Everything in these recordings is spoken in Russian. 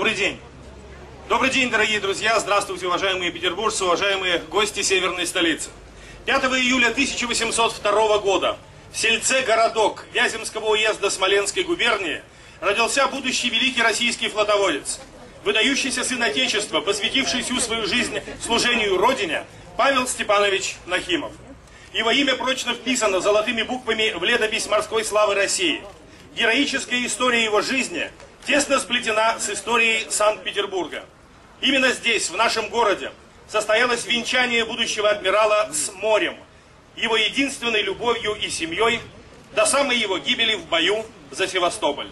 Добрый день. Добрый день, дорогие друзья. Здравствуйте, уважаемые петербуржцы, уважаемые гости северной столицы. 5 июля 1802 года в сельце городок Вяземского уезда Смоленской губернии родился будущий великий российский флотоводец, выдающийся сын Отечества, посвятивший всю свою жизнь служению Родине, Павел Степанович Нахимов. Его имя прочно вписано золотыми буквами в летопись морской славы России. Героическая история его жизни тесно сплетена с историей Санкт-Петербурга. Именно здесь, в нашем городе, состоялось венчание будущего адмирала с морем, его единственной любовью и семьей до самой его гибели в бою за Севастополь.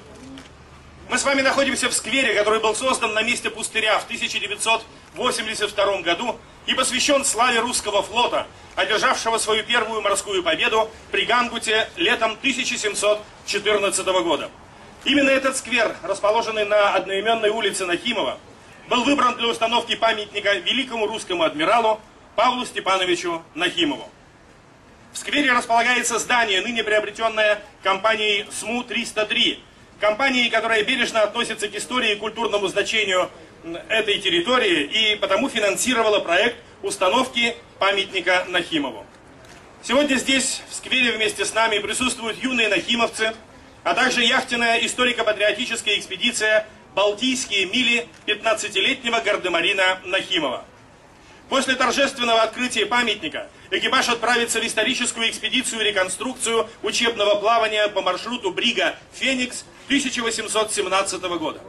Мы с вами находимся в сквере, который был создан на месте пустыря в 1982 году и посвящен славе русского флота, одержавшего свою первую морскую победу при Гангуте летом 1714 года. Именно этот сквер, расположенный на одноименной улице Нахимова, был выбран для установки памятника великому русскому адмиралу Павлу Степановичу Нахимову. В сквере располагается здание, ныне приобретенное компанией СМУ-303, компанией, которая бережно относится к истории и культурному значению этой территории и потому финансировала проект установки памятника Нахимову. Сегодня здесь, в сквере, вместе с нами присутствуют юные нахимовцы, а также яхтенная историко-патриотическая экспедиция «Балтийские мили» 15-летнего гардемарина Нахимова. После торжественного открытия памятника экипаж отправится в историческую экспедицию реконструкцию учебного плавания по маршруту Брига «Феникс» 1817 года.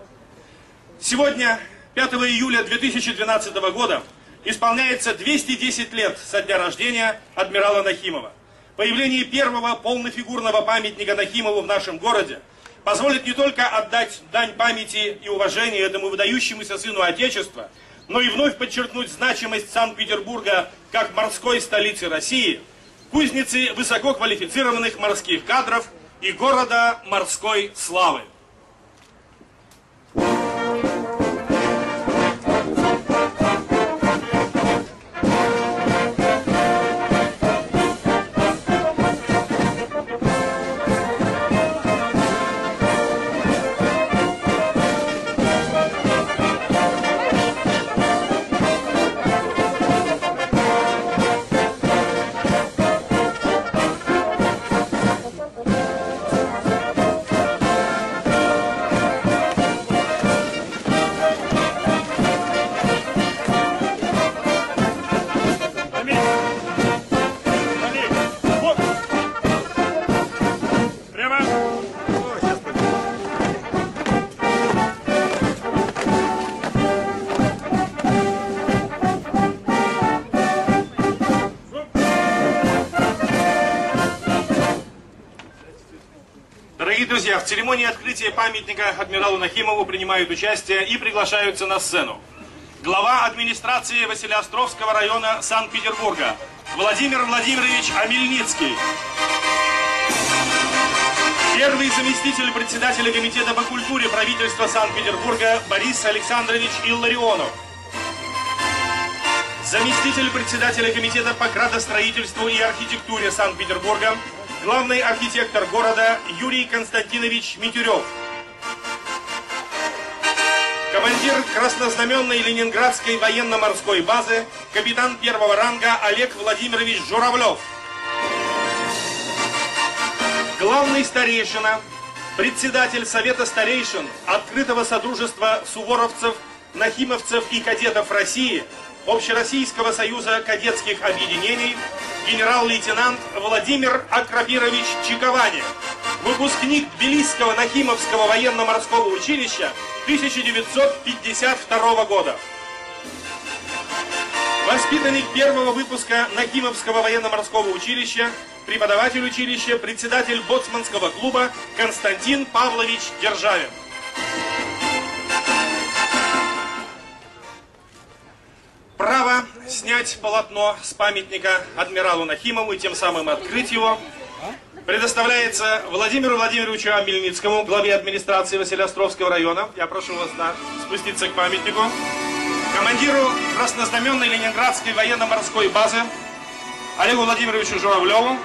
Сегодня, 5 июля 2012 года, исполняется 210 лет со дня рождения адмирала Нахимова. Появление первого полнофигурного памятника Нахимову в нашем городе позволит не только отдать дань памяти и уважения этому выдающемуся сыну Отечества, но и вновь подчеркнуть значимость Санкт-Петербурга как морской столицы России, кузницы высококвалифицированных морских кадров и города морской славы. Друзья, в церемонии открытия памятника адмиралу Нахимову принимают участие и приглашаются на сцену. Глава администрации Василиостровского района Санкт-Петербурга Владимир Владимирович Амельницкий. Первый заместитель председателя Комитета по культуре правительства Санкт-Петербурга Борис Александрович Илларионов. Заместитель председателя Комитета по градостроительству и архитектуре Санкт-Петербурга, главный архитектор города Юрий Константинович Митюрев. Командир краснознаменной Ленинградской военно-морской базы, капитан первого ранга Олег Владимирович Журавлев. Главный старейшина, председатель Совета старейшин Открытого Содружества суворовцев, нахимовцев и кадетов России, Общероссийского союза кадетских объединений, генерал-лейтенант Владимир Акрабирович Чиковани, выпускник Тбилисского Нахимовского военно-морского училища 1952 года. Воспитанник первого выпуска Нахимовского военно-морского училища, преподаватель училища, председатель боцманского клуба Константин Павлович Державин. Снять полотно с памятника адмиралу Нахимову и тем самым открыть его предоставляется Владимиру Владимировичу Амельницкому, главе администрации Василиостровского района. Я прошу вас да, спуститься к памятнику. Командиру краснознаменной Ленинградской военно-морской базы Олегу Владимировичу Журавлеву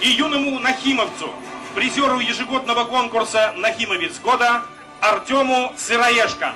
и юному Нахимовцу, призеру ежегодного конкурса «Нахимовец года» Артему Сыроежко.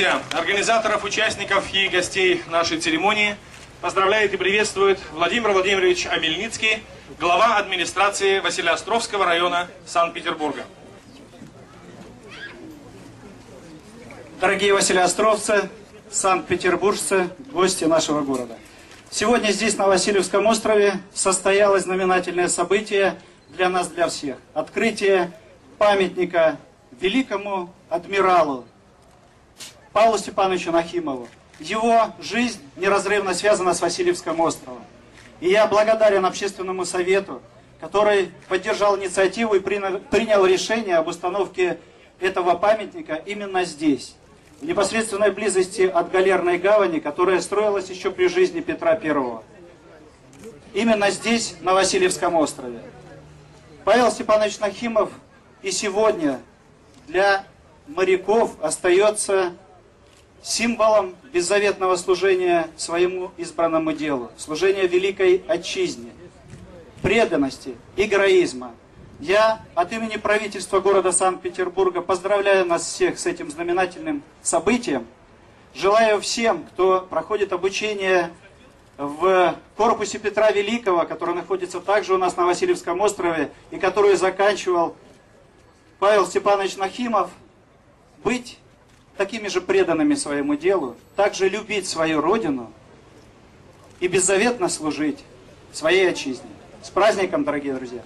Друзья, организаторов, участников и гостей нашей церемонии поздравляет и приветствует Владимир Владимирович Амельницкий, глава администрации Василиостровского района Санкт-Петербурга. Дорогие василиостровцы, санкт-петербуржцы, гости нашего города. Сегодня здесь, на Васильевском острове, состоялось знаменательное событие для нас, для всех. Открытие памятника великому адмиралу Павлу Степановичу Нахимову. Его жизнь неразрывно связана с Васильевским островом. И я благодарен общественному совету, который поддержал инициативу и принял, решение об установке этого памятника именно здесь, в непосредственной близости от Галерной гавани, которая строилась еще при жизни Петра I. Именно здесь, на Васильевском острове. Павел Степанович Нахимов и сегодня для моряков остается символом беззаветного служения своему избранному делу, служения великой отчизне, преданности и героизма. Я от имени правительства города Санкт-Петербурга поздравляю нас всех с этим знаменательным событием. Желаю всем, кто проходит обучение в корпусе Петра Великого, который находится также у нас на Васильевском острове и который заканчивал Павел Степанович Нахимов быть такими же преданными своему делу, также любить свою родину и беззаветно служить своей отчизне. С праздником, дорогие друзья!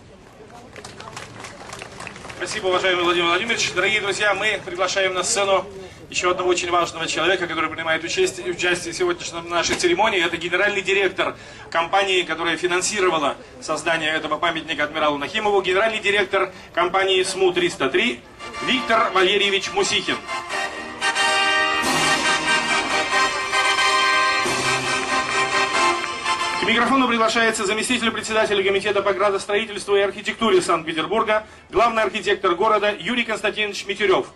Спасибо, уважаемый Владимир Владимирович. Дорогие друзья, мы приглашаем на сцену еще одного очень важного человека, который принимает участие, участие в сегодняшней нашей церемонии. Это генеральный директор компании, которая финансировала создание этого памятника адмиралу Нахимову, генеральный директор компании СМУ-303 Виктор Валерьевич Мусихин. К микрофону приглашается заместитель председателя Комитета по градостроительству и архитектуре Санкт-Петербурга, главный архитектор города Юрий Константинович Митюрев.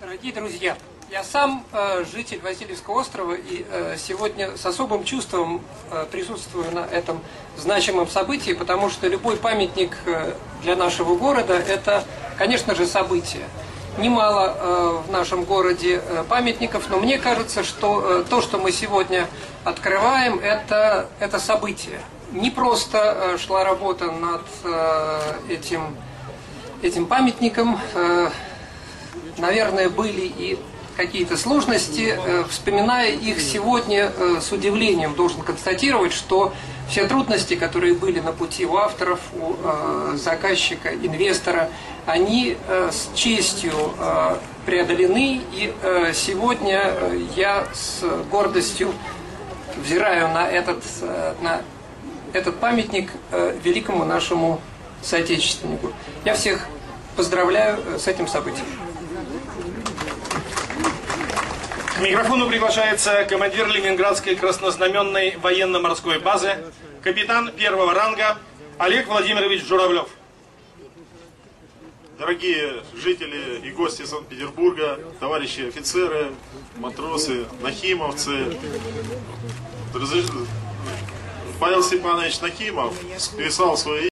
Дорогие друзья, я сам э, житель Васильевского острова и э, сегодня с особым чувством э, присутствую на этом значимом событии, потому что любой памятник э, для нашего города это, конечно же, событие. Немало э, в нашем городе э, памятников, но мне кажется, что э, то, что мы сегодня открываем, это, это событие. Не просто э, шла работа над э, этим, этим памятником, э, наверное, были и какие-то сложности. Э, Вспоминая их сегодня э, с удивлением, должен констатировать, что все трудности, которые были на пути у авторов, у э, заказчика, инвестора, они э, с честью э, преодолены. И э, сегодня э, я с гордостью взираю на этот, э, на этот памятник э, великому нашему соотечественнику. Я всех поздравляю э, с этим событием. К микрофону приглашается командир Ленинградской краснознаменной военно-морской базы, капитан первого ранга Олег Владимирович Журавлев. Дорогие жители и гости Санкт-Петербурга, товарищи офицеры, матросы, нахимовцы, Павел Степанович Нахимов списал свое